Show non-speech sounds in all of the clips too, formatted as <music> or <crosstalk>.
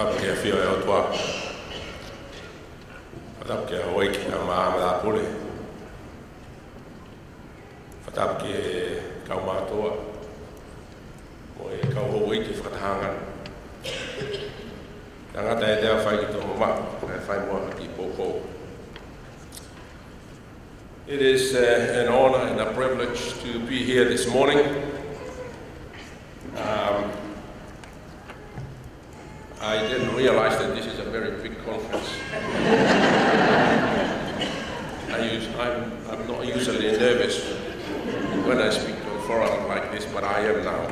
Fatap ke fio o tua. Fatap ke hoi ki a maa mea pule. Fatap ke kau kau tea mua. It is uh, an honor and a privilege to be here this morning. I didn't realize that this is a very big conference. I use, I'm, I'm not usually nervous when I speak to a forum like this, but I am now.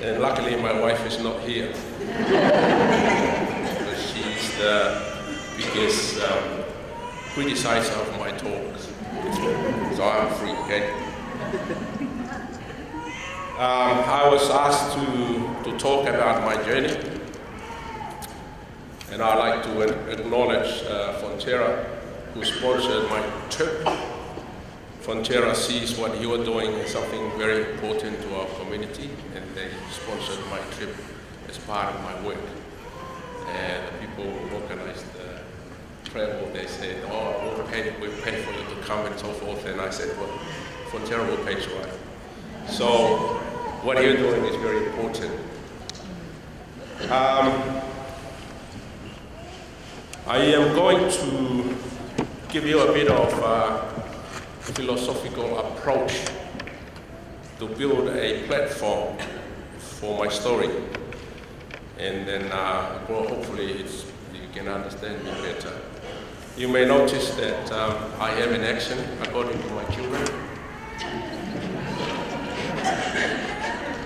And luckily my wife is not here. She's the biggest um, criticizer of my talks. So I'm free, okay? Um, I was asked to, to talk about my journey, and I'd like to acknowledge uh, Fonterra, who sponsored my trip. Fonterra sees what you are doing as something very important to our community, and they sponsored my trip as part of my work. And the people who organized the travel, they said, oh, we'll pay, we'll pay for you to come and so forth. And I said, well, Fonterra will pay for it. So what you're doing is very important. Um, I am going to give you a bit of a philosophical approach to build a platform for my story. And then uh, well, hopefully you can understand me better. You may notice that um, I have an accent according to my children.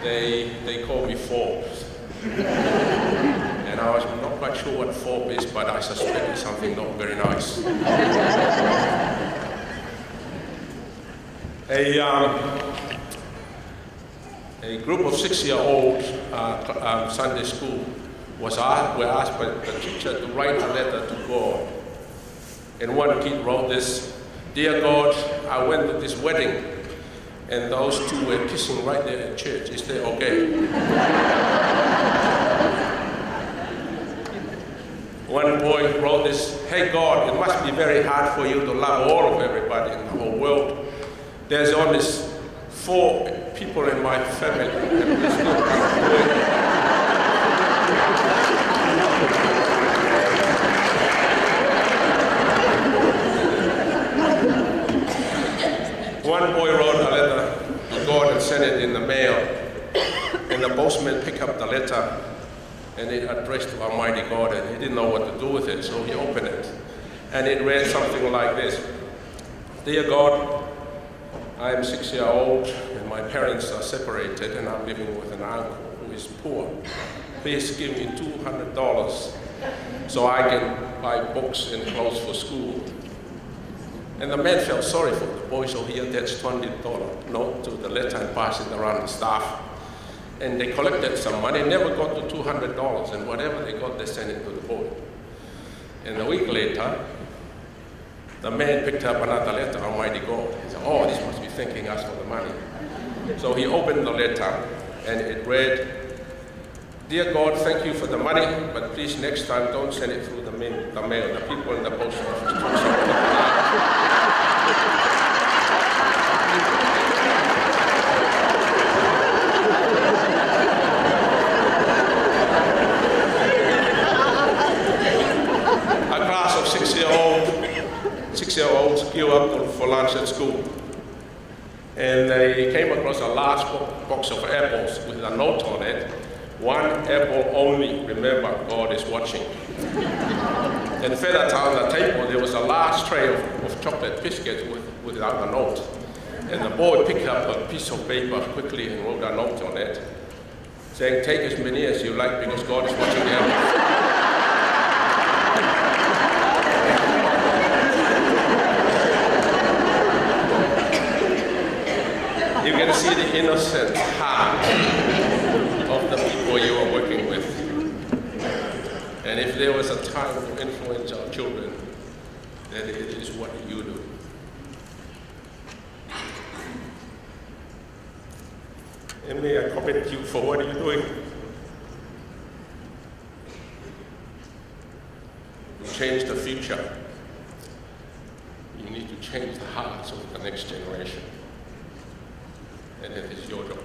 They, they call me Forbes. and I was not quite sure what Forbes is, but I suspect it's something not very nice. a, um, a group of six-year-olds uh, um, Sunday school was asked, were asked by the teacher to write a letter to God. And one kid wrote this, Dear God, I went to this wedding and those two were kissing right there in church. Is that okay? One boy wrote this, Hey God, it must be very hard for you to love all of everybody in the whole world. There's only four people in my family. And it's not One boy wrote a letter to God and sent it in the mail. The postman picked up the letter and it addressed to Almighty God and he didn't know what to do with it, so he opened it. And it read something like this. Dear God, I am six years old and my parents are separated and I'm living with an uncle who is poor. Please give me $200 so I can buy books and clothes for school. And the man felt sorry for the boy, so he attached $20 note to the letter and passed it around the staff. And they collected some money, never got to $200, and whatever they got, they sent it to the boy. And a week later, the man picked up another letter, Almighty God. He said, oh, this must be thanking us for the money. So he opened the letter, and it read, Dear God, thank you for the money, but please next time don't send it through the mail. The, mail. the people in the post office. six-year-olds queue up for lunch at school. And they came across a large box of apples with a note on it. One apple only, remember, God is watching. <laughs> and further down the table, there was a large tray of, of chocolate biscuits with, without a note. And the boy picked up a piece of paper quickly and wrote a note on it, saying, take as many as you like because God is watching the apples. <laughs> innocent heart of the people you are working with. And if there was a time to influence our children, then it is what you do. Emily, I commend you for what you're doing. You change the future, you need to change the hearts of the next generation. And it is your job.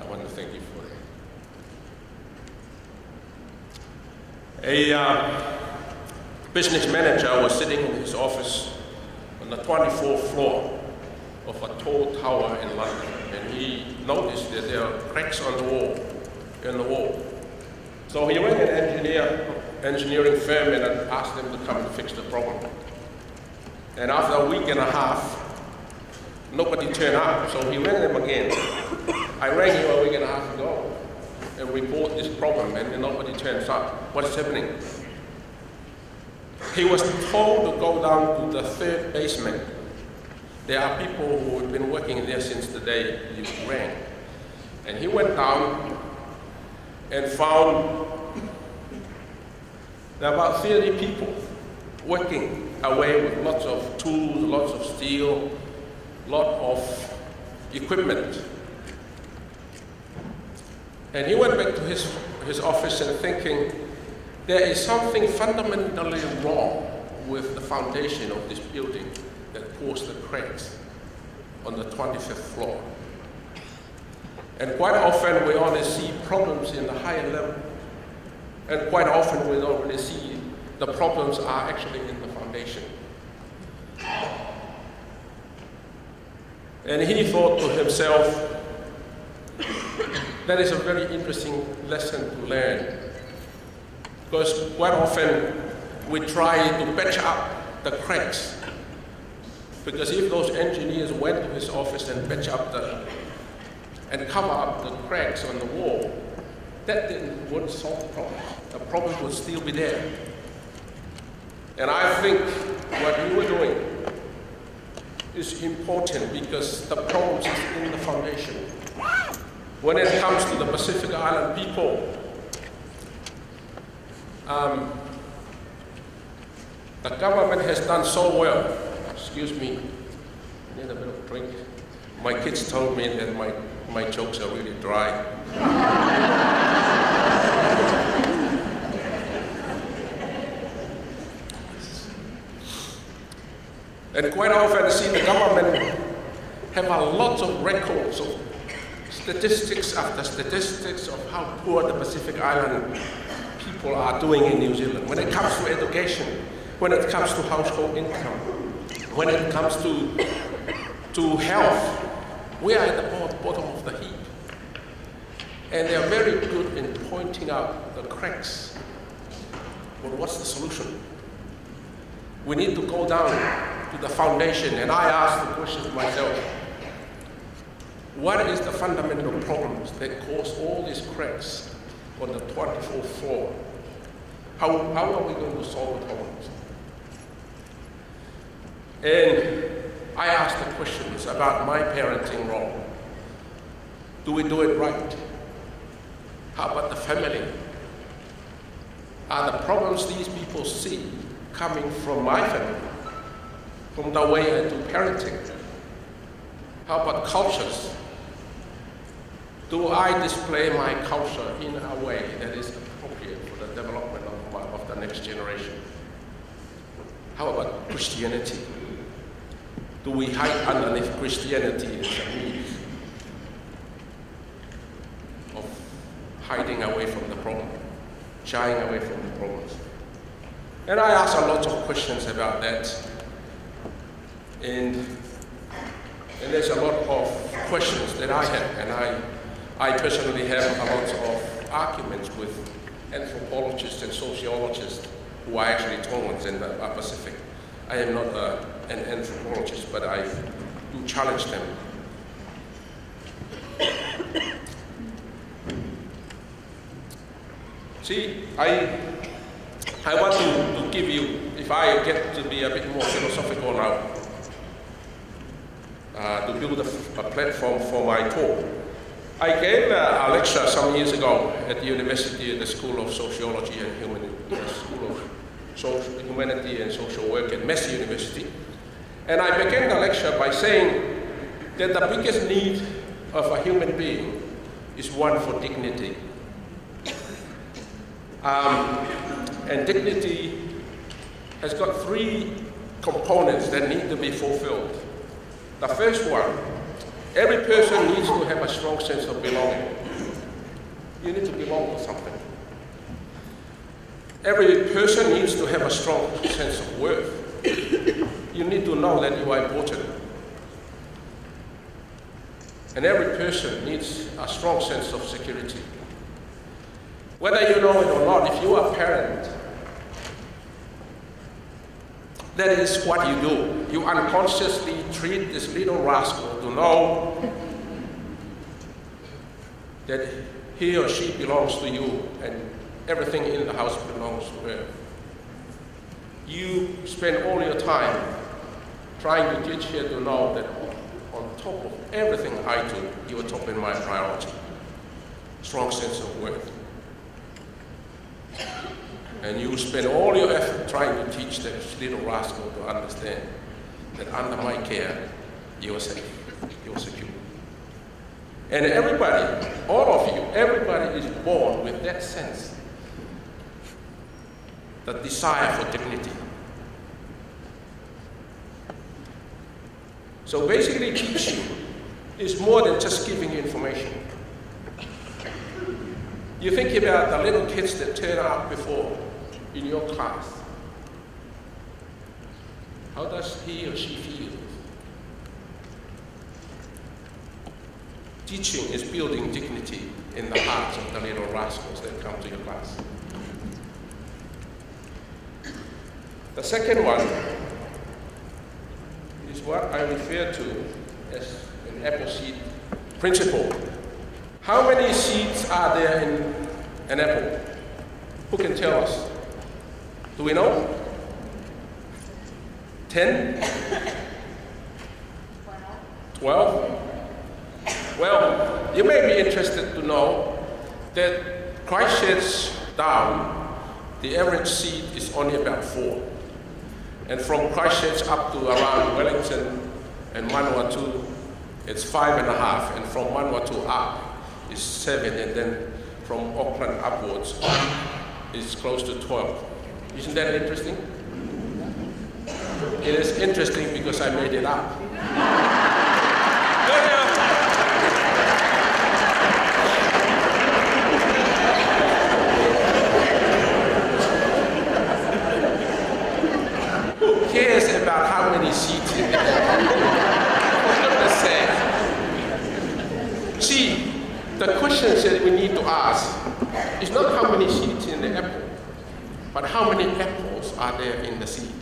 I want to thank you for that. A uh, business manager was sitting in his office on the 24th floor of a tall tower in London, and he noticed that there are cracks on the wall, in the wall. So he went to an engineer, engineering firm and asked them to come and fix the problem. And after a week and a half, nobody turned up, so he rang them again. I rang you a week and a half ago and report this problem, and nobody turns up. What is happening? He was told to go down to the third basement. There are people who have been working there since the day you rang. And he went down and found about 30 people working away with lots of tools, lots of steel, lot of equipment. And he went back to his, his office and thinking, there is something fundamentally wrong with the foundation of this building that caused the cracks on the 25th floor. And quite often we only see problems in the higher level. And quite often we don't really see the problems are actually in the foundation. And he thought to himself, that is a very interesting lesson to learn. Because quite often we try to patch up the cracks. Because if those engineers went to his office and patch up the, and cover up the cracks on the wall, that didn't, wouldn't solve the problem. The problem would still be there. And I think what you were doing is important because the problem is in the foundation. When it comes to the Pacific Island people, um, the government has done so well. Excuse me, I need a bit of drink. My kids told me that my, my jokes are really dry. <laughs> And quite often I see the government have a lot of records of statistics after statistics of how poor the Pacific Island people are doing in New Zealand. When it comes to education, when it comes to household income, when it comes to, to health, we are at the bottom of the heap. And they are very good in pointing out the cracks. But what's the solution? We need to go down to the foundation, and I ask the question to myself, what is the fundamental problems that cause all these cracks on the 24th floor? How, how are we going to solve the problems? And I ask the questions about my parenting role. Do we do it right? How about the family? Are the problems these people see coming from my family? From the way I do parenting? How about cultures? Do I display my culture in a way that is appropriate for the development of, of the next generation? How about Christianity? Do we hide underneath Christianity as a means of hiding away from the problem, shying away from the problems? And I ask a lot of questions about that and, and there's a lot of questions that I have, and I, I personally have a lot of arguments with anthropologists and sociologists who are actually Tongans in the Pacific. I am not uh, an anthropologist, but I do challenge them. See, I, I want to, to give you, if I get to be a bit more philosophical now, uh, to build a, a, platform for my talk. I gave uh, a lecture some years ago at the university at the School of Sociology and Human, uh, School of Social, Humanity and Social Work at Massey University. And I began the lecture by saying that the biggest need of a human being is one for dignity. Um, And dignity has got three components that need to be fulfilled. The first one, every person needs to have a strong sense of belonging. You need to belong to something. Every person needs to have a strong sense of worth. You need to know that you are important. And every person needs a strong sense of security. Whether you know it or not, if you are a parent, that is what you do. You unconsciously treat this little rascal to know that he or she belongs to you and everything in the house belongs to her. You spend all your time trying to teach her to know that on top of everything I do, you are top in my priority. Strong sense of worth. And you spend all your effort trying to teach this little rascal to understand that under my care, you are safe, you are secure. And everybody, all of you, everybody is born with that sense, that desire for dignity. So basically, teaching is more than just giving information. You think about the little kids that turn up before in your class. How does he or she feel? Teaching is building dignity in the hearts of the little rascals that come to your class. The second one is what I refer to as an apple seed principle. How many seeds are there in an apple? Who can tell us? Do we know? Ten? Twelve? Well, you may be interested to know that Christchurch down, the average seed is only about four. And from Christchurch up to around Wellington and Manawatu, it's five and a half. And from Manawatu up is seven. And then from Auckland upwards, it's close to 12. Isn't that interesting? It is interesting because I made it up. Who cares about how many seats in sake. See, the question that we need to ask is not how many seeds in the apple, but how many apples are there in the seed?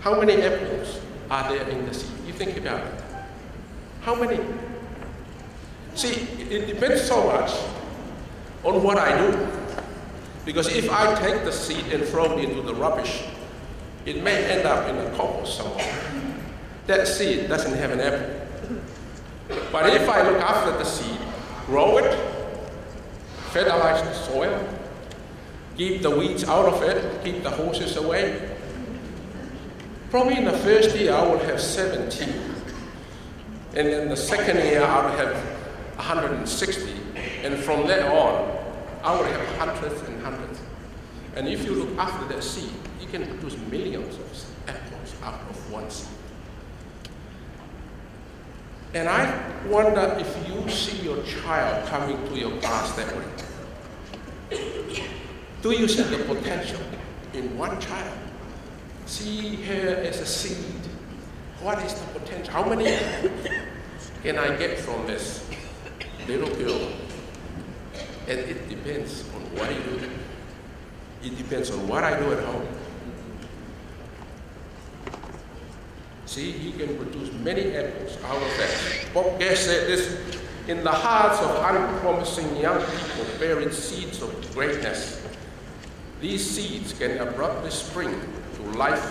How many apples are there in the seed? You think about it. How many? See, it depends so much on what I do. Because if I take the seed and throw it into the rubbish, it may end up in a compost somewhere. That seed doesn't have an apple. But if I look after the seed, grow it, fertilize the soil, keep the weeds out of it, keep the horses away, probably in the first year I will have 70. And in the second year I will have 160. And from there on, I will have hundreds and hundreds. And if you look after that seed, you can produce millions of apples out of one seed. And I wonder if you see your child coming to your class that way. Do you see the potential in one child? See her as a seed. What is the potential? How many can I get from this little girl? And it depends on what I do. It depends on what I do at home. See, he can produce many apples out of that. Bob Gass said this in the hearts of unpromising young people buried seeds of greatness. These seeds can abruptly spring to life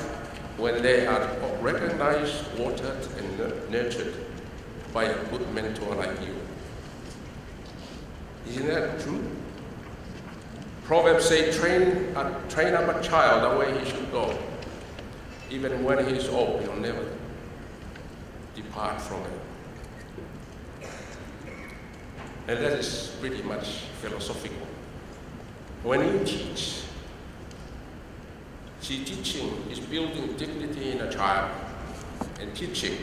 when they are recognized, watered, and nurtured by a good mentor like you. Isn't that true? Proverbs say, train, uh, train up a child the way he should go. Even when he is old, he'll never depart from it. And that is pretty much philosophical. when you teach, see, teaching is building dignity in a child, and teaching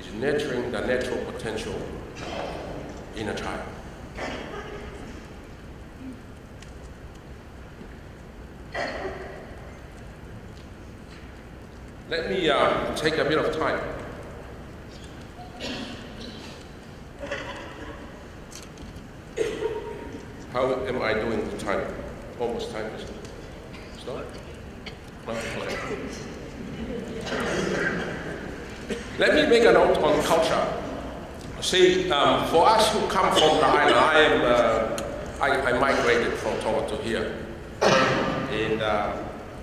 is nurturing the natural potential in a child. Let me uh, take a bit of time. How am I doing with time? Almost time is start. Okay. Let me make a note on culture. See, um, for us who come from the island, I am, uh, I, I, migrated from Tonga to here. And, uh,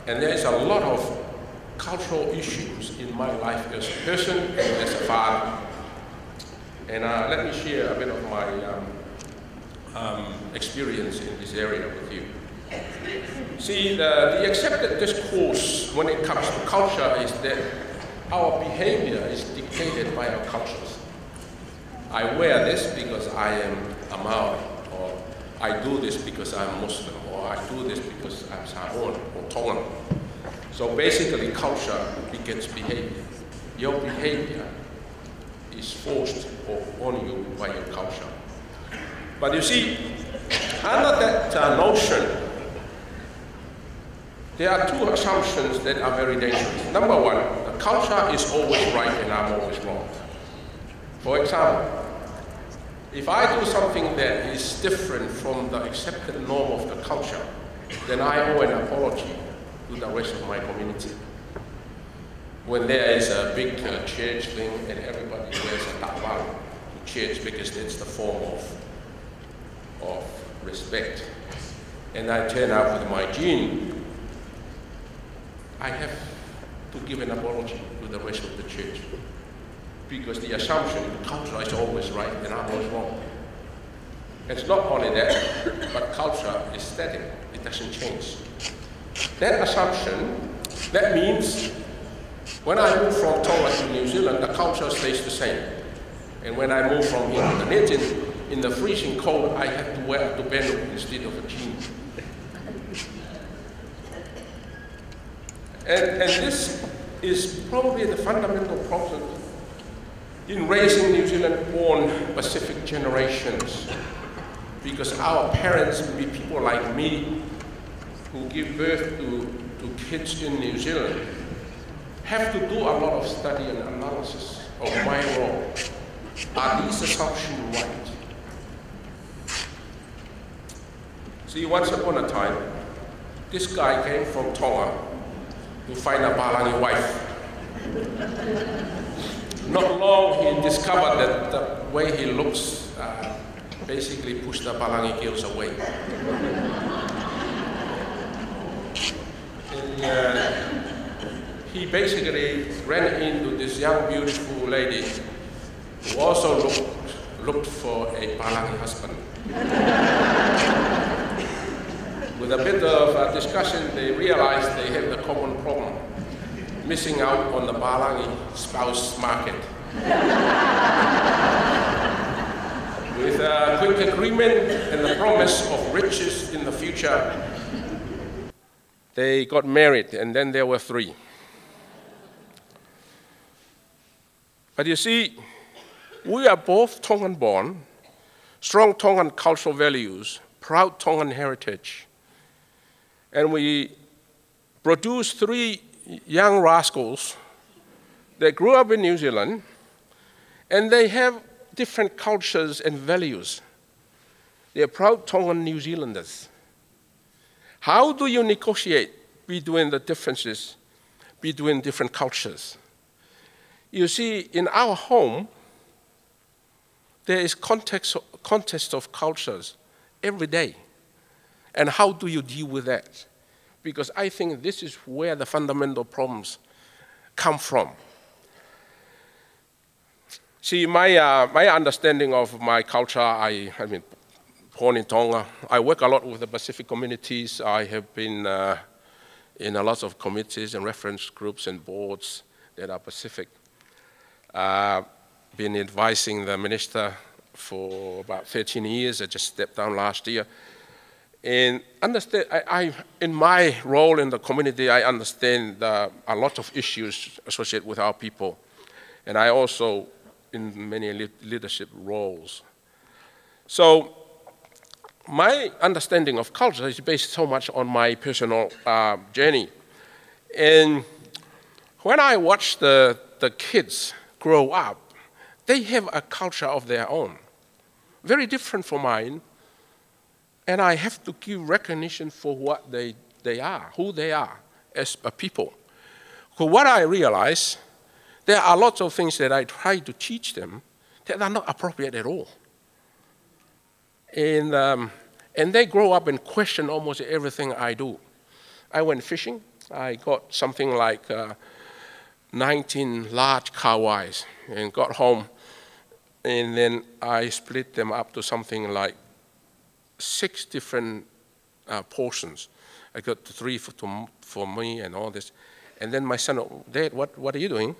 and there's a lot of cultural issues in my life as a person and as a father. And uh, let me share a bit of my um, um, experience in this area with you. See, the, the accepted discourse when it comes to culture is that our behavior is dictated by our cultures. I wear this because I am a Maori, or I do this because I'm Muslim, or I do this because I'm Samoan or Tongan. So basically, culture begets behavior. Your behavior is forced on you by your culture. But you see, under that uh, notion, there are two assumptions that are very dangerous. Number one, the culture is always right and I'm always wrong. For example, if I do something that is different from the accepted norm of the culture, then I owe an apology to the rest of my community. When there is a big uh, church thing and everybody wears a tawang to church because it's the form of, of respect, and I turn up with my jean, I have to give an apology to the rest of the church because the assumption culture is always right and I was wrong. It's not only that, but culture is static. It doesn't change. That assumption, that means when I move from Tonga to New Zealand, the culture stays the same. And when I move from here to Dunedin, in the freezing cold, I have to wear a tupenu instead of a jean. And, and this is probably the fundamental problem in raising New Zealand-born Pacific generations because our parents will be people like me who give birth to, to kids in New Zealand have to do a lot of study and analysis of my role. Are these assumptions right? See, once upon a time, this guy came from Tonga to find a Palangi wife. Not long, he discovered that the way he looks uh, basically pushed the Palangi girls away. Uh, he basically ran into this young, beautiful lady who also looked, looked for a Palangi husband. With a bit of uh, discussion, they realized they have the common problem, missing out on the Palangi spouse market. With a quick agreement and the promise of riches in the future, they got married, and then there were three. But you see, we are both Tongan born, strong Tongan cultural values, proud Tongan heritage. And we produced three young rascals that grew up in New Zealand, and they have different cultures and values. They are proud Tongan New Zealanders. How do you negotiate between the differences between different cultures? You see, in our home, there is context, contest of cultures every day. And how do you deal with that? Because I think this is where the fundamental problems come from. See, my, uh, my understanding of my culture, I, I mean, born in Tonga. I work a lot with the Pacific communities. I have been uh, in a lot of committees and reference groups and boards that are Pacific. Uh, been advising the minister for about 13 years. I just stepped down last year. And understand, I, I, in my role in the community, I understand uh, a lot of issues associated with our people. And I also in many leadership roles. So my understanding of culture is based so much on my personal uh, journey. And when I watch the, the kids grow up, they have a culture of their own, very different from mine. And I have to give recognition for what they, they are, who they are as a people. Because what I realize, there are lots of things that I try to teach them that are not appropriate at all. And, um, and they grow up and question almost everything I do. I went fishing. I got something like uh, 19 large kahawais and got home. And then I split them up to something like six different uh, portions. I got three for, to, for me and all this. And then my son, Dad, what, what are you doing?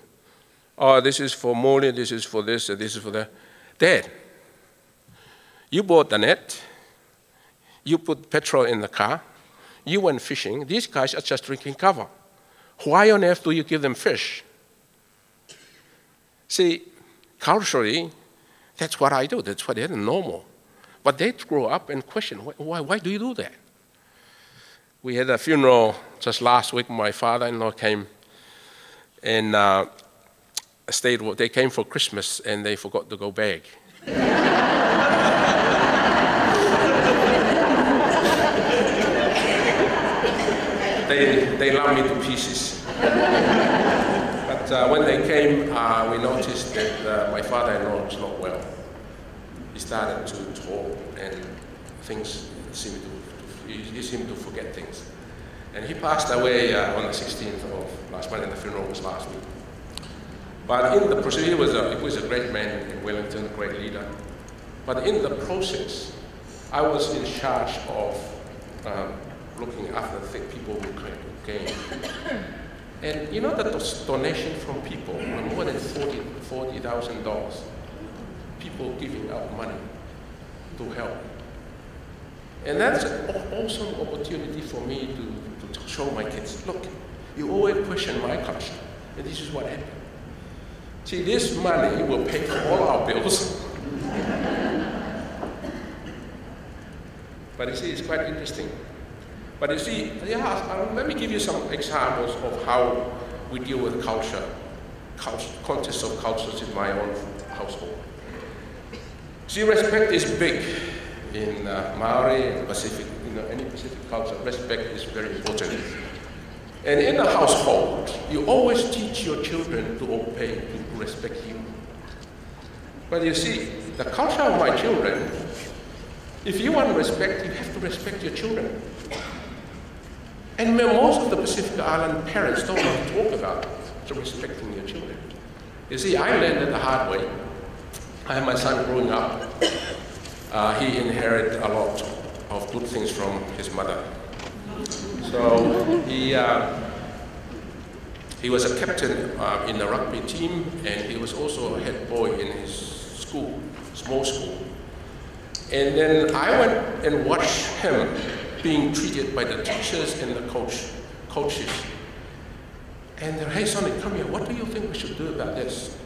Oh, this is for Molly, this is for this, this is for that. Dad, you bought the net, you put petrol in the car, you went fishing, these guys are just drinking kava. Why on earth do you give them fish? See, culturally, that's what I do, that's what is normal. But they grow up and question, why, why do you do that? We had a funeral just last week. My father-in-law came, and uh, stayed. They came for Christmas and they forgot to go back. <laughs> me to pieces. But uh, when they came, uh, we noticed that uh, my father-in-law was not well he started to talk and things seemed to, to he, seemed to forget things. And he passed away uh, on the 16th of last month, and the funeral was last week. But in the process, he was a, he was a great man in Wellington, a great leader. But in the process, I was in charge of um, looking after the people who came. And you know that those donations from people were more than $40,000. $40, people giving out money to help. And that's an awesome opportunity for me to, to show my kids, look, you always question my culture, and this is what happened. See, this money will pay for all our bills. <laughs> but you see, it's quite interesting. But you see, let me give you some examples of how we deal with culture, culture context of cultures in my own household. See, respect is big in uh, Maori and Pacific, you know, any Pacific culture. Respect is very important. And in the household, you always teach your children to obey, to respect you. But you see, the culture of my children, if you want respect, you have to respect your children. And most of the Pacific Island parents don't want to talk about respecting their children. You see, I learned it the hard way. I had my son growing up. Uh, he inherited a lot of good things from his mother. So he, uh, he was a captain uh, in the rugby team and he was also a head boy in his school, small school. And then I went and watched him being treated by the teachers and the coach, coaches. And they're, hey Sonny, come here, what do you think we should do about this?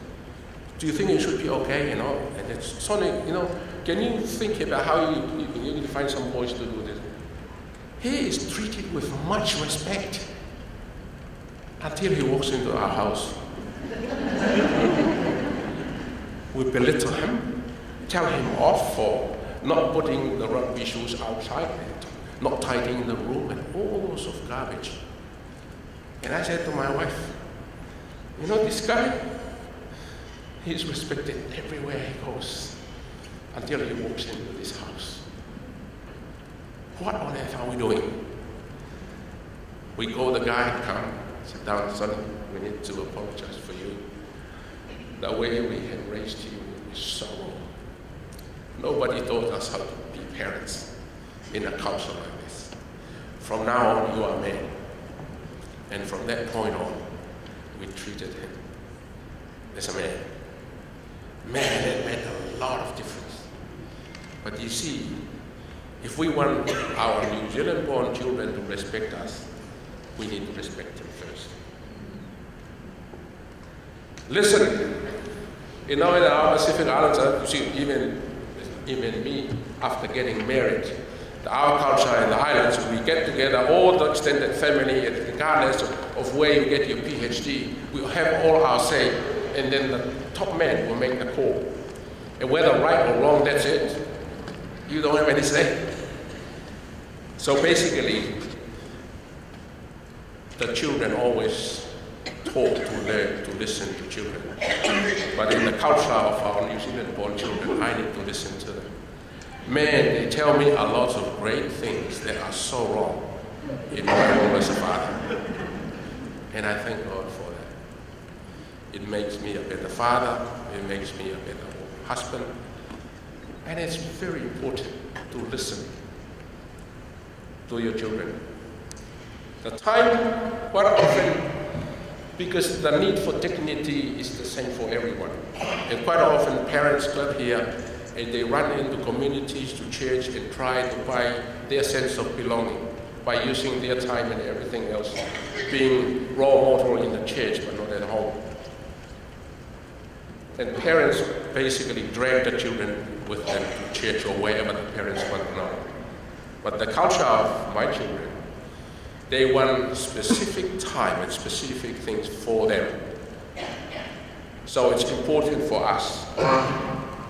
do you think it should be okay, you know? And it's Sonic, you know, can you think about how you, you, you find some boys to do this? He is treated with much respect until he walks into our house. <laughs> we belittle him, tell him off for not putting the rugby shoes outside, not tidying the room, and all sorts of garbage. And I said to my wife, you know this guy? He's respected everywhere he goes until he walks into this house. What on earth are we doing? We call the guy, come, sit down, son, we need to apologize for you. The way we had raised you is sorrow. Nobody taught us how to be parents in a culture like this. From now on, you are men. And from that point on, we treated him as a man. Man, it made a lot of difference. But you see, If we want our New Zealand born children to respect us, we need to respect them first. Listen, you know, in our Pacific Islands, uh, you see, even, even me, after getting married, our culture in the islands, we get together, all the extended family, regardless of where you get your PhD, we have all our say, and then the top man will make the call. And whether right or wrong, that's it. You don't have any say. So basically, the children always talk to learn, to listen to children. But in the culture of our New Zealand born children, I need to listen to them. Man, they tell me a lot of great things that are so wrong in my role as a father. And I thank God for that. It makes me a better father, it makes me a better husband. And it's very important to listen to your children. The time, quite often, because the need for dignity is the same for everyone. And quite often parents come here and they run into communities to church and try to buy their sense of belonging by using their time and everything else, being role model in the church but not at home. And parents basically drag the children with them to church or wherever the parents want to know. But the culture of my children they want specific time and specific things for them. So it's important for us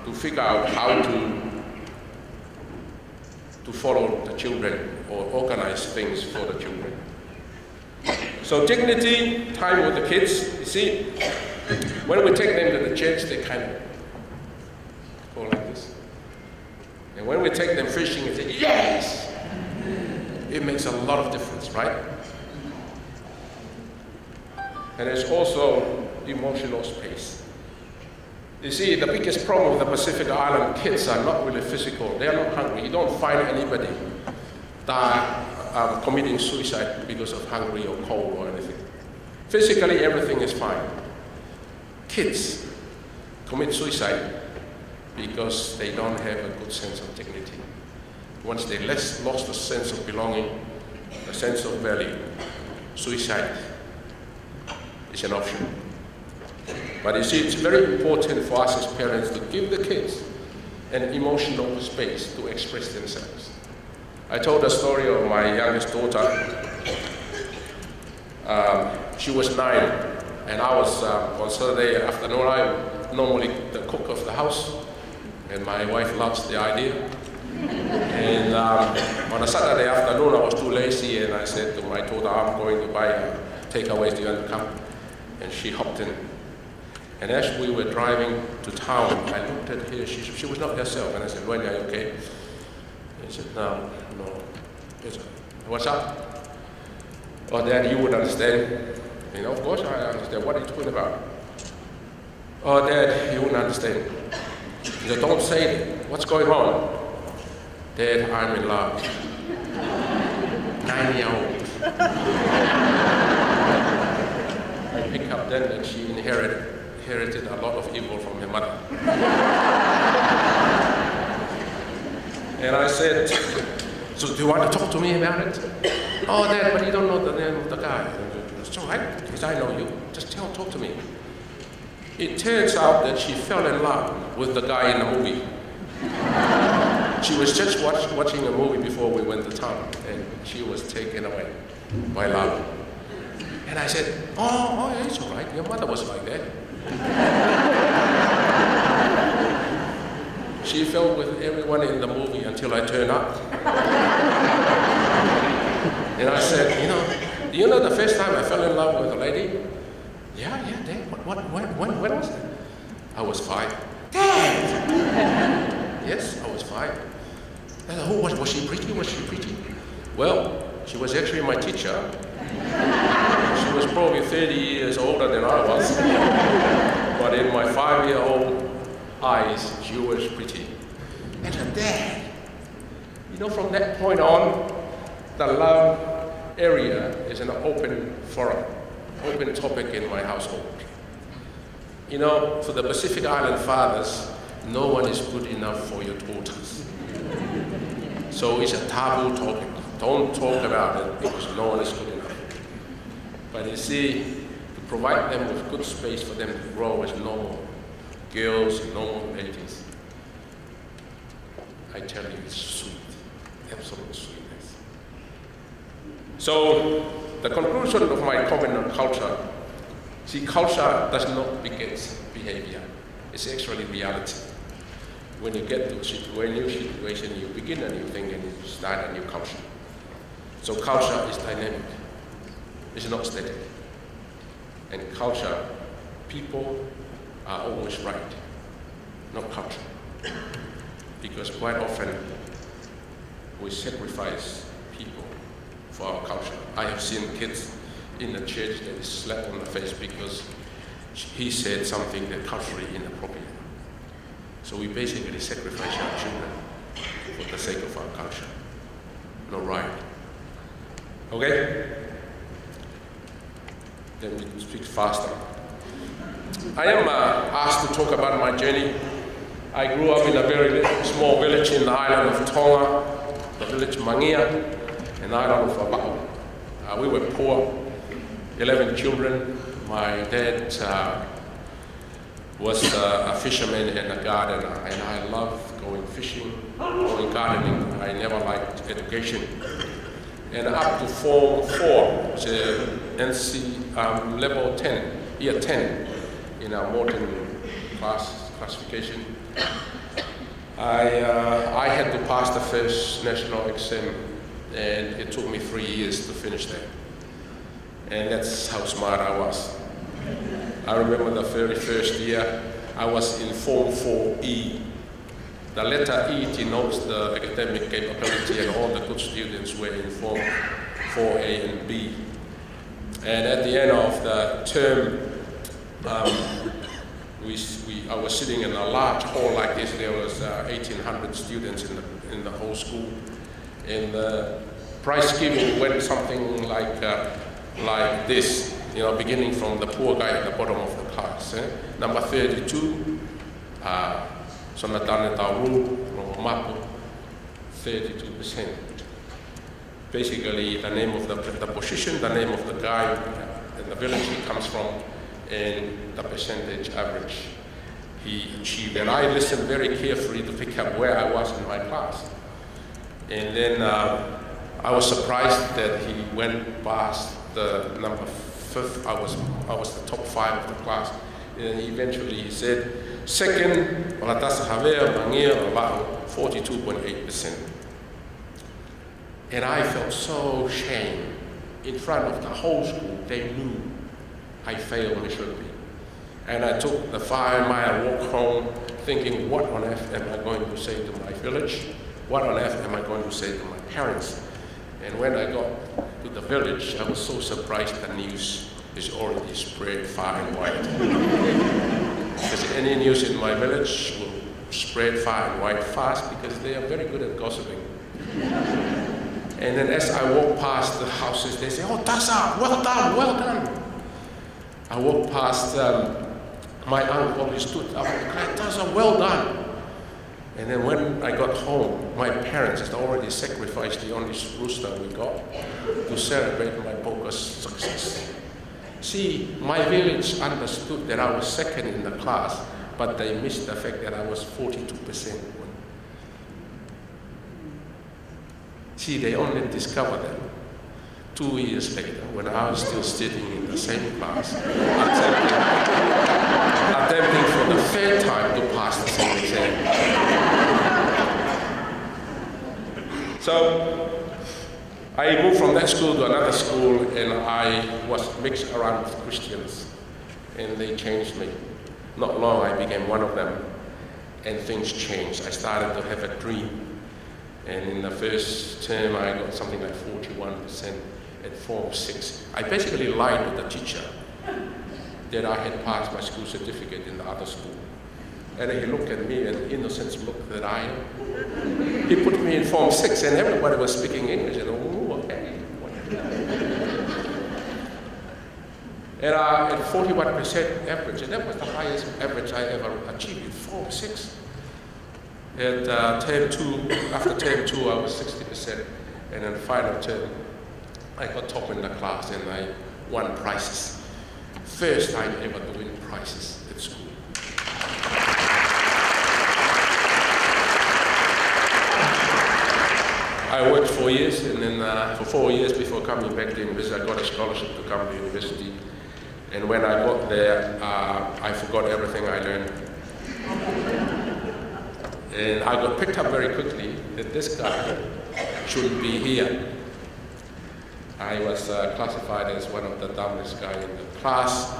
to figure out how to, to follow the children or organize things for the children. So dignity, time with the kids, you see, when we take them to the church, they kind of go like this. And when we take them fishing, they say, yes! it makes a lot of difference, right? And there's also emotional space. You see, the biggest problem with the Pacific Island kids are not really physical. They're not hungry. You don't find anybody that um, committing suicide because of hungry or cold or anything. Physically, everything is fine. Kids commit suicide because they don't have a good sense of dignity once they less lost a sense of belonging, a sense of value, suicide is an option. But you see, it's very important for us as parents to give the kids an emotional space to express themselves. I told a story of my youngest daughter. Um, she was nine, and I was uh, on Saturday afternoon. I'm normally the cook of the house, and my wife loves the idea. And um, on a Saturday afternoon, I was too lazy, and I said to my daughter, I'm going to buy takeaways. Do you want to come? And she hopped in. And as we were driving to town, I looked at her. She, she was not herself. And I said, Wendy, are you okay? And she said, no, no. Said, What's up? Oh, Dad, you would understand. You know, of course I understand. What are you talking about? Oh, Dad, you wouldn't understand. He said, don't say it. What's going on? Dad, I'm in love. Nine year old. I pick up then that she inherited, inherited a lot of evil from her mother. and I said, so do you want to talk to me about it? Oh, Dad, but you don't know the name of the guy. It's all right, because I know you. Just tell, talk to me. It turns out that she fell in love with the guy in the movie. She was just watch, watching a movie before we went to town, and she was taken away by love. And I said, oh, oh, it's all right. Your mother was like that. <laughs> she fell with everyone in the movie until I turned up. and I said, you know, you know the first time I fell in love with a lady? Yeah, yeah, Dad. What, what, when, when, was it? I was five. Dad! yes, I was five. And oh, was, was she pretty? Was she pretty? Well, she was actually my teacher. She was probably 30 years older than I was. but in my five-year-old eyes, she was pretty. And her dad, you know, from that point on, the love area is an open forum, open topic in my household. You know, for the Pacific Island fathers, no one is good enough for your daughters. So it's a taboo topic. Don't talk about it because no one is good enough. But you see, to provide them with good space for them to grow as normal girls, normal ladies, I tell you, it's sweet, absolute sweetness. So, the conclusion of my comment on culture, see, culture does not beget behavior. It's actually reality. When you get to a new situation, you begin a new thing and you start a new culture. So culture is dynamic. It's not static. And culture, people are always right, not culture. Because quite often we sacrifice people for our culture. I have seen kids in the church that is slapped on the face because he said something that culturally inappropriate. So we basically sacrifice our children for the sake of our culture. No right. Okay? Let me speak faster. I am uh, asked to talk about my journey. I grew up in a very small village in the island of Tonga, the village Mangia, an island of Abao. Uh, we were poor, 11 children. My dad uh, was uh, a fisherman and a gardener, and I loved going fishing, going gardening. I never liked education. And up to Form 4, the NC um, level 10, year 10, in our Morton class classification, I, uh, I had to pass the first national exam, and it took me three years to finish that. And that's how smart I was. I remember the very first year, I was in Form 4E. The letter E denotes the academic capability and all the good students were in Form 4A and B. And at the end of the term, um, we, we, I was sitting in a large hall like this. There was uh, 1,800 students in the, in the whole school. And the prize giving went something like, uh, like this you know, beginning from the poor guy at the bottom of the class. Eh? Number 32, uh, Sonatane from Mapu, 32%. Basically, the name of the, the position, the name of the guy, and the village he comes from, and the percentage average he achieved. And I listened very carefully to pick up where I was in my class. And then uh, I was surprised that he went past the number fifth, I was, I was the top five of the class. And eventually he said, second, Palatasa Havea, Mangia, Lavao, 42.8%. And I felt so shame in front of the whole school. They knew I failed miserably. And I took the five mile walk home thinking, what on earth am I going to say to my village? What on earth am I going to say to my parents? And when I got to the village, I was so surprised the news is already spread far and wide. <laughs> because any news in my village will spread far and wide fast because they are very good at gossiping. And then as I walk past the houses, they say, oh, Tasa, well done, well done. I walk past um, my uncle, he stood up and cried, Tasa, well done. And then when I got home, my parents had already sacrificed the only rooster we got to celebrate my bogus success. See, my village understood that I was second in the class, but they missed the fact that I was 42%. See, they only discovered them two years later when I was still sitting in the same class, attempting, attempting for the third time to pass the same exam. So I moved from that school to another school and I was mixed around with Christians and they changed me. Not long I became one of them and things changed. I started to have a dream and in the first term I got something like 41% at Form 6. I basically lied to the teacher that I had passed my school certificate in the other school. And he looked at me and innocent look that I am. He put me in Form 6 and everybody was speaking English. And, oh, okay. and uh, at 41% average, and that was the highest average I ever achieved in Form 6. At uh, term two, after term two, I was 60%. And then final term, I got top in the class and I won prizes. First time ever to win prizes at school. I worked four years, and then uh, for four years before coming back to university, I got a scholarship to come to university. And when I got there, uh, I forgot everything I learned. And I got picked up very quickly that this guy shouldn't be here. I was uh, classified as one of the dumbest guys in the class.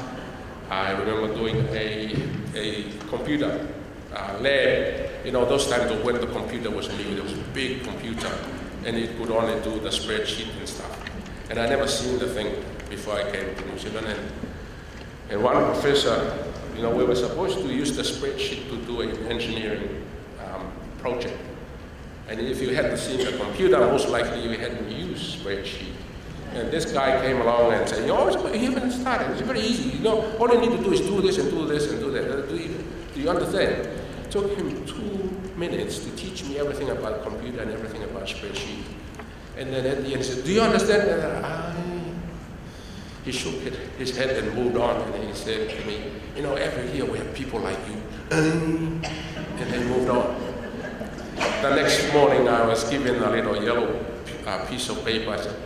I remember doing a, a computer uh, lab. You know, those times when the computer was new, there was a big computer, and it could only do the spreadsheet and stuff. And I never seen the thing before I came to New Zealand. And, and one professor, you know, we were supposed to use the spreadsheet to do an engineering project. And if you hadn't seen the computer, most likely you hadn't used spreadsheet. And this guy came along and said, you haven't started. It's very easy. You know, all you need to do is do this and do this and do that. Do you, do you understand? It took him two minutes to teach me everything about computer and everything about spreadsheet. And then at the end he said, do you understand? And I, he shook his head and moved on. And he said to me, you know, every year we have people like you. And then moved on. The next morning I was given a little yellow uh, piece of paper. I said,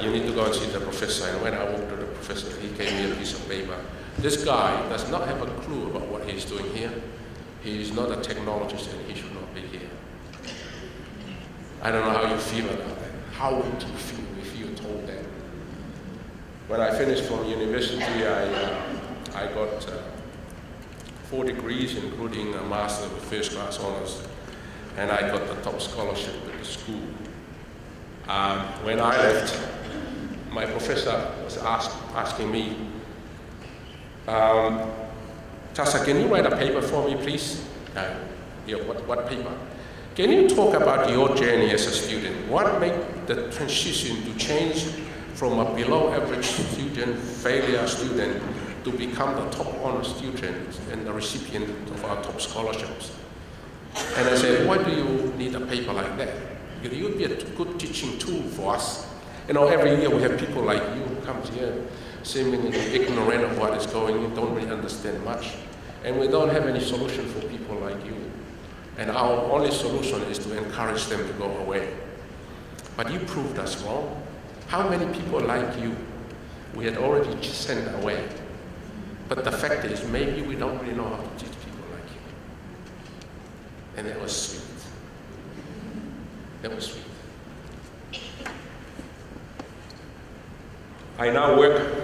you need to go and see the professor. And when I walked to the professor, he gave me a piece of paper. This guy does not have a clue about what he's doing here. He is not a technologist and he should not be here. I don't know how you feel about that. How would you feel if you told that? When I finished from university, I, uh, I got uh, four degrees, including a master with first class honors, and I got the top scholarship at the school. Um, when I left, my professor was ask, asking me, um, Tasa, can you write a paper for me, please? Uh, yeah, what, what paper? Can you talk about your journey as a student? What made the transition to change from a below average student, failure student, to become the top honor student and the recipient of our top scholarships? And I said, why do you need a paper like that? It would be a good teaching tool for us you know, every year we have people like you who comes here seemingly ignorant of what is going on, don't really understand much. And we don't have any solution for people like you. And our only solution is to encourage them to go away. But you proved us wrong. How many people like you we had already sent away? But the fact is, maybe we don't really know how to teach. And that was sweet. That was sweet. I now work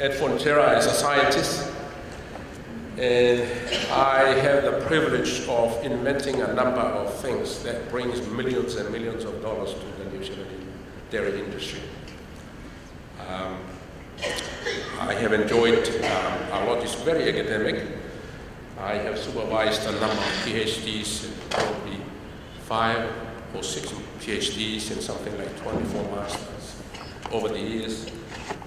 at Fonterra as a scientist, and I have the privilege of inventing a number of things that brings millions and millions of dollars to the New Zealand dairy industry. Um, I have enjoyed um, a lot. It's very academic. I have supervised a number of PhDs, probably five or six PhDs and something like 24 masters over the years,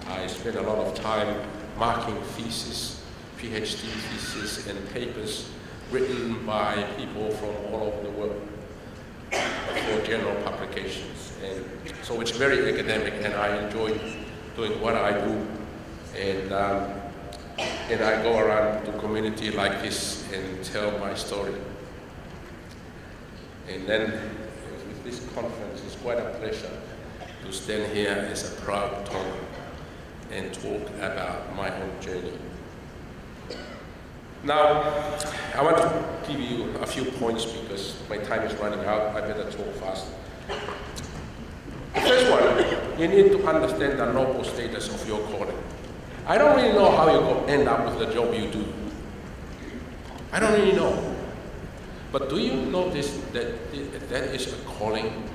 I spent a lot of time marking theses, PhD theses, and papers written by people from all over the world for general publications. And so it's very academic, and I enjoy doing what I do. And, um, and I go around to community like this and tell my story. And then with this conference, it's quite a pleasure to stand here as a proud Tongan and talk about my own journey. Now, I want to give you a few points because my time is running out. I better talk fast. The first one, you need to understand the noble status of your calling. I don't really know how you end up with the job you do. I don't really know. But do you notice that that is a calling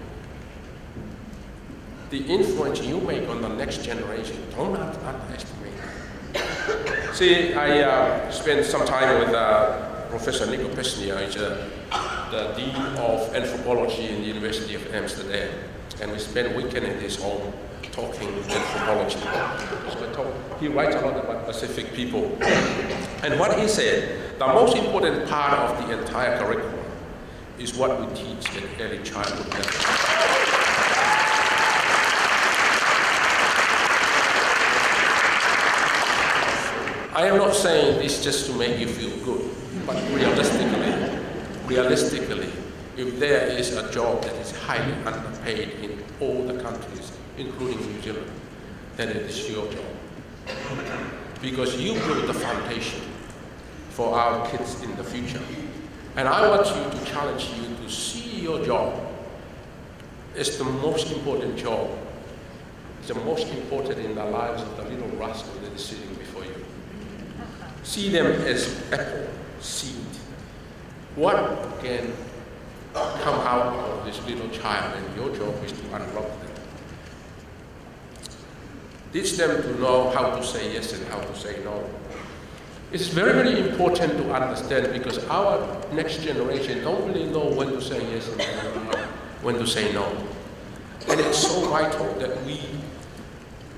the influence you make on the next generation, don't underestimate See, I uh, spent some time with uh, Professor Niko Besnier, he's uh, the Dean of Anthropology in the University of Amsterdam, and we spent a weekend in his home talking anthropology. He writes a lot about Pacific people. And what he said, the most important part of the entire curriculum is what we teach at early childhood. I am not saying this just to make you feel good, but realistically, realistically, if there is a job that is highly underpaid in all the countries, including New Zealand, then it is your job. Because you build the foundation for our kids in the future. And I want you to challenge you to see your job as the most important job. It's the most important in the lives of the little rascal that is sitting before you. See them as apple seed. What can come out of this little child, and your job is to unlock them. Teach them to know how to say yes and how to say no. It's very, very important to understand because our next generation don't really know when to say yes and when to say no. And it's so vital that we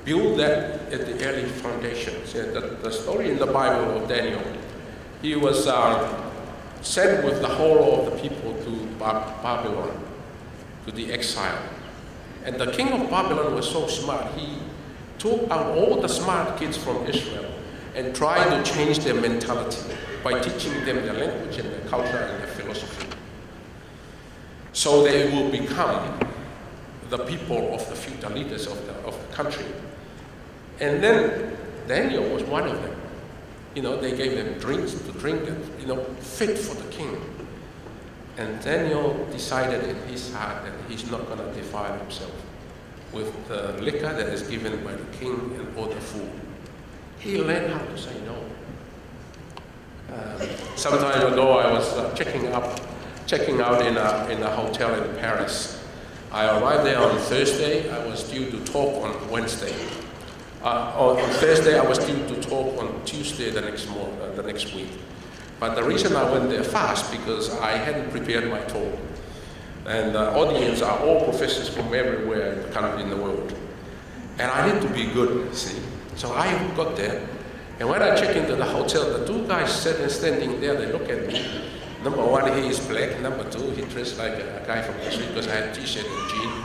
build that at the early foundations. The, the story in the Bible of Daniel, he was uh, sent with the whole of the people to Babylon, to the exile. And the king of Babylon was so smart, he took out all the smart kids from Israel and tried to change their mentality by teaching them their language and their culture and their philosophy. So they will become the people of the future leaders of the, of the country. And then Daniel was one of them. You know, they gave them drinks to drink that, you know, fit for the king. And Daniel decided in his heart that he's not going to defile himself with the liquor that is given by the king and all the food. He learned how to say no. Um, some time ago, I was uh, checking up, checking out in a, in a hotel in Paris. I arrived there on Thursday. I was due to talk on Wednesday. Uh, on Thursday, I was due to talk on Tuesday the next, mo- uh, the next week. But the reason I went there fast because I hadn't prepared my talk. And the audience are all professors from everywhere kind of in the world. And I need to be good, see. So I got there. And when I check into the hotel, the two guys sitting standing there, they look at me. Number one, he is black. Number two, he dressed like a, a guy from the street because I had t-shirt and jean.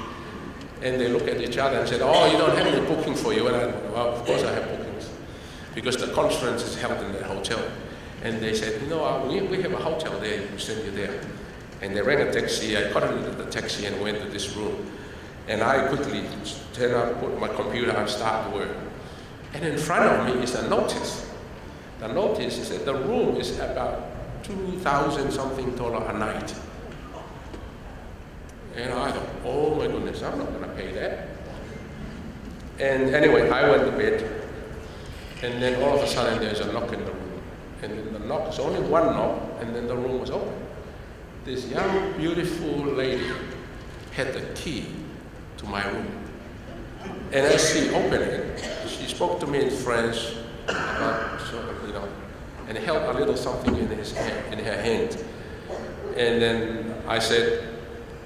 And they look at each other and said, oh, you don't have any booking for you. And I, well, of course I have bookings. Because the conference is held in that hotel. And they said, you know, uh, we, we have a hotel there, we send you there. And they rang a taxi, I got into the taxi and went to this room. And I quickly turned up, put my computer and start work. And in front of me is a notice. The notice is that the room is about 2,000 something dollar a night. And I thought, oh my goodness, I'm not going to pay that. And anyway, I went to bed. And then all of a sudden there's a knock in the room. And then the knock, it's only one knock, and then the room was open. This young, beautiful lady had the key to my room. And as she opened it, she spoke to me in French about, you know, and held a little something in, his hand, in her hand. And then I said,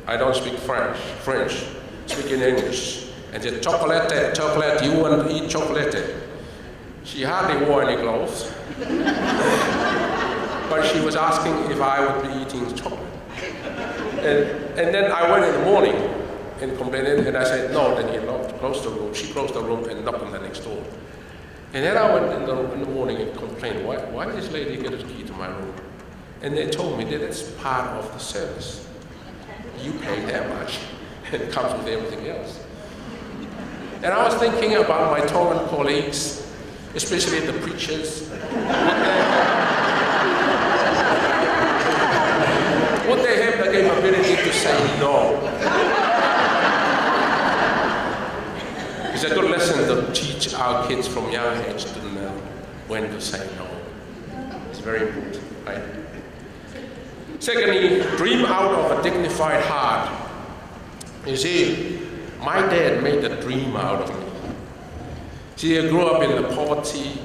I don't speak French, French, speak in English. And said, chocolate, chocolate, you want to eat chocolate? She hardly wore any clothes. <laughs> but she was asking if I would be eating chocolate. And, and then I went in the morning and complained, and I said, no, then he locked, closed the room. She closed the room and knocked on the next door. And then I went in the, in the morning and complained, why, why did this lady get a key to my room? And they told me that it's part of the service. You pay that much, <laughs> it comes with everything else. And I was thinking about my Torrent colleagues especially the preachers. Would they have the capability to say no? It's a good lesson to teach our kids from young age to know when to say no. It's very important, right? Secondly, dream out of a dignified heart. You see, my dad made a dream out of me. See, I grew up in the poverty.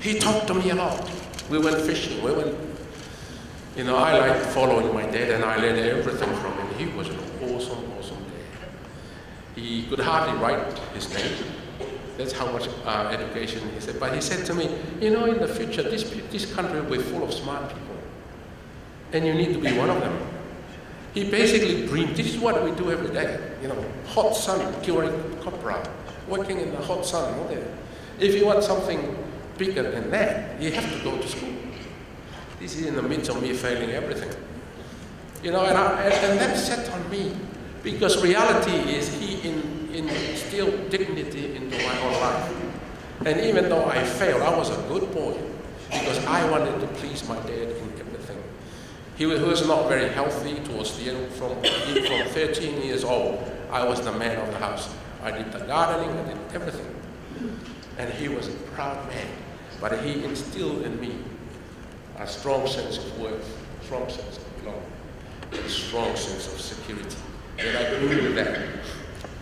He talked to me a lot. We went fishing. We went, you know, I liked following my dad and I learned everything from him. He was an awesome, awesome dad. He could hardly write his name. That's how much uh, education he said. But he said to me, you know, in the future, this, this country will be full of smart people. And you need to be one of them. He basically dreamed, this is what we do every day, you know, hot sun, curing copra, working in the hot sun all day. If you want something bigger than that, you have to go to school. This is in the midst of me failing everything. You know, and, I, and that set on me because reality is he in, instilled dignity into my own life. And even though I failed, I was a good boy because I wanted to please my dad in he was not very healthy towards the end. From, from 13 years old, I was the man of the house. I did the gardening, I did everything. And he was a proud man. But he instilled in me a strong sense of worth, a strong sense of belonging, a strong sense of security. And I grew with that.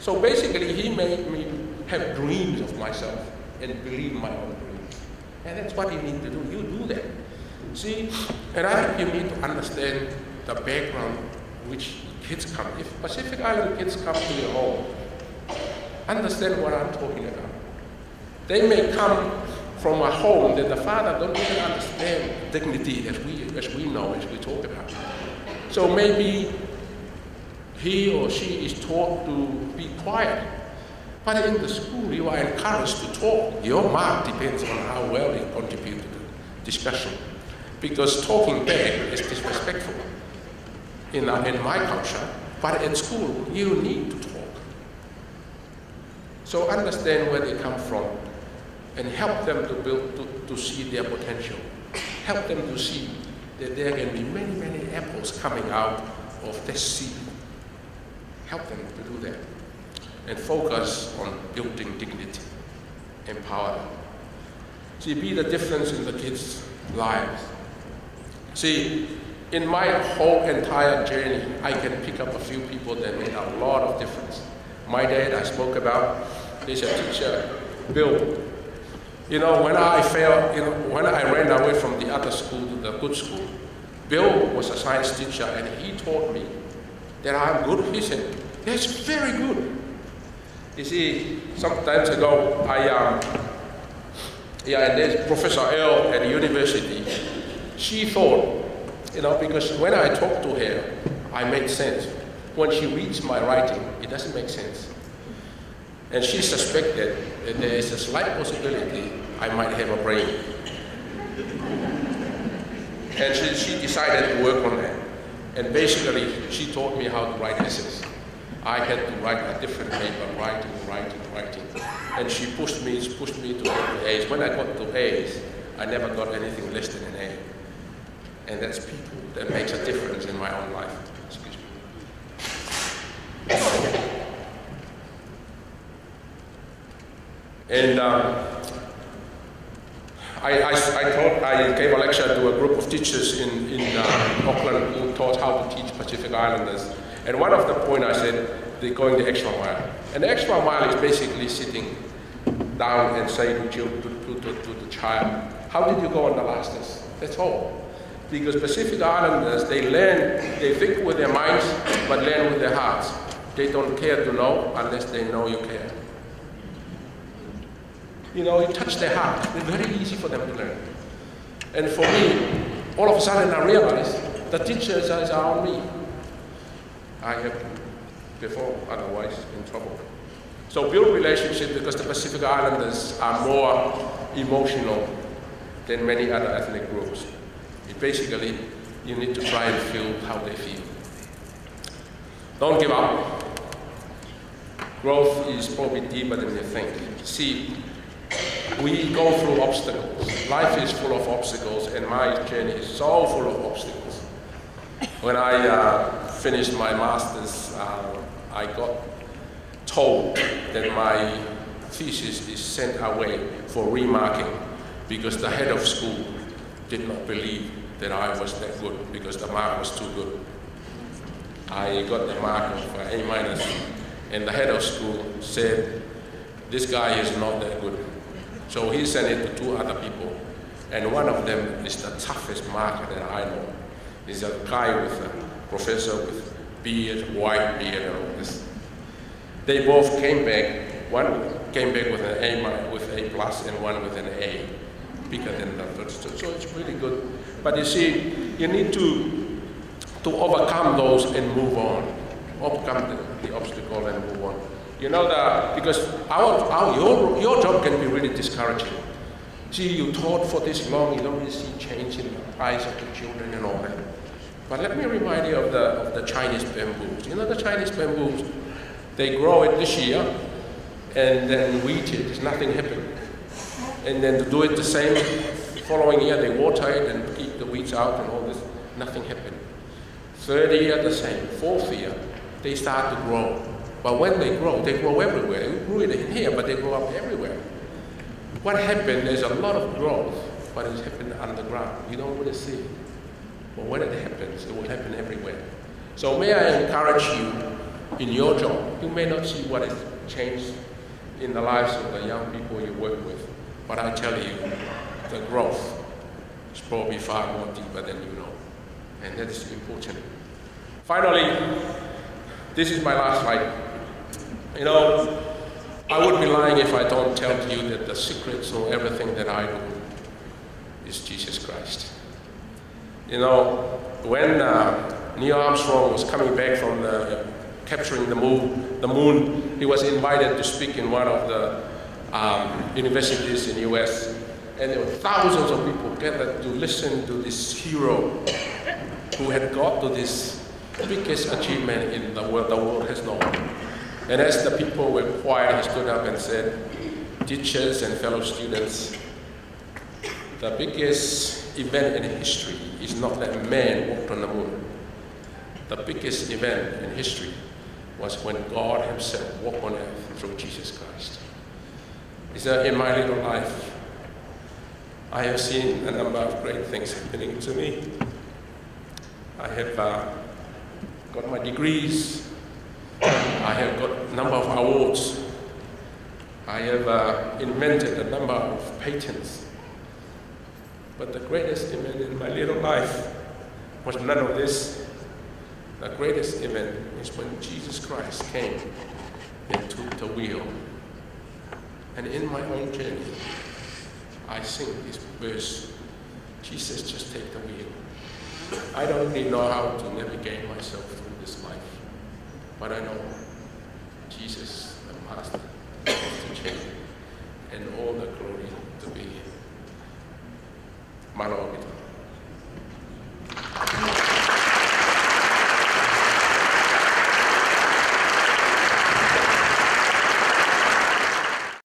So basically, he made me have dreams of myself and believe my own dreams. And that's what you need to do. You do that. See, and I think you need to understand the background which kids come. If Pacific Island kids come to your home, understand what I'm talking about. They may come from a home that the father don't even understand dignity as we, as we know, as we talk about. So maybe he or she is taught to be quiet. But in the school, you are encouraged to talk. Your mark depends on how well you contribute to the discussion. Because talking back is disrespectful in, uh, in my culture. But in school, you need to talk. So understand where they come from and help them to build, to, to see their potential. Help them to see that there can be many, many apples coming out of this seed. Help them to do that. And focus on building dignity, empower them. See, be the difference in the kids' lives. See, in my whole entire journey, I can pick up a few people that made a lot of difference. My dad, I spoke about, he's a teacher, Bill. You know, when I failed, you know, when I ran away from the other school to the good school, Bill was a science teacher and he taught me that I'm good. He said, that's very good. You see, sometimes ago, I, um, yeah, and there's Professor L at the university, she thought, you know, because when I talk to her, I make sense. When she reads my writing, it doesn't make sense. And she suspected that there is a slight possibility I might have a brain. And she, she decided to work on that. And basically, she taught me how to write essays. I had to write a different paper, writing, writing, writing. And she pushed me, pushed me to get to A's. When I got to A's, I never got anything less than an A. And that's people that makes a difference in my own life. Excuse me. And um, I, I, I, taught, I gave a lecture to a group of teachers in, in uh, Auckland who taught how to teach Pacific Islanders. And one of the points I said, they're going the extra mile. And the extra mile is basically sitting down and saying to, to, to, to the child, how did you go on the last test? That's all. Because Pacific Islanders, they learn, they think with their minds, but learn with their hearts. They don't care to know unless they know you care. You know, it touched their heart. It's very easy for them to learn. And for me, all of a sudden I realized the teachers are on me. I have before, otherwise in trouble. So build relationship because the Pacific Islanders are more emotional than many other ethnic groups. Basically, you need to try and feel how they feel. Don't give up. Growth is probably deeper than you think. See, we go through obstacles. Life is full of obstacles, and my journey is so full of obstacles. When I uh, finished my master's, uh, I got told that my thesis is sent away for remarking because the head of school did not believe that I was that good because the mark was too good. I got the mark of A minus, and the head of school said, this guy is not that good. So he sent it to two other people, and one of them is the toughest marker that I know. He's a guy with a professor with beard, white beard, and all this. They both came back. One came back with an A with A plus, and one with an A, bigger than the first. So it's really good. But you see, you need to to overcome those and move on, overcome the, the obstacle and move on. You know that because our, our your, your job can be really discouraging. See, you taught for this long, you don't really see change in the eyes of the children and all that. But let me remind you of the, of the Chinese bamboos. You know the Chinese bamboos, they grow it this year and then weed it, nothing happened. And then to do it the same following year, they water it and out and all this, nothing happened. Third year, the same. Fourth year, they start to grow. But when they grow, they grow everywhere. We grew it in here, but they grow up everywhere. What happened, there's a lot of growth, but it's happened underground. You don't really see it. But when it happens, it will happen everywhere. So may I encourage you in your job. You may not see what has changed in the lives of the young people you work with, but I tell you, the growth is probably far more deeper than you know. And that is important. Finally, this is my last slide. You know, I would be lying if I don't tell you that the secrets of everything that I do is Jesus Christ. You know, when uh, Neil Armstrong was coming back from the, capturing the moon, the moon, he was invited to speak in one of the um, universities in the U.S. And there were thousands of people gathered to listen to this hero who had got to this biggest achievement in the world the world has known. And as the people were quiet, he stood up and said, teachers and fellow students, the biggest event in history is not that man walked on the moon. The biggest event in history was when God himself walked on earth through Jesus Christ. Is that in my little life, I have seen a number of great things happening to me. I have uh, got my degrees. I have got a number of awards. I have uh, invented a number of patents. But the greatest event in my little life was none of this. The greatest event is when Jesus Christ came and took the wheel. And in my own journey, I sing this verse, Jesus, just take the wheel. I don't really know how to navigate myself through this life, but I know Jesus, the Master of the church, and all the glory to be Malavita.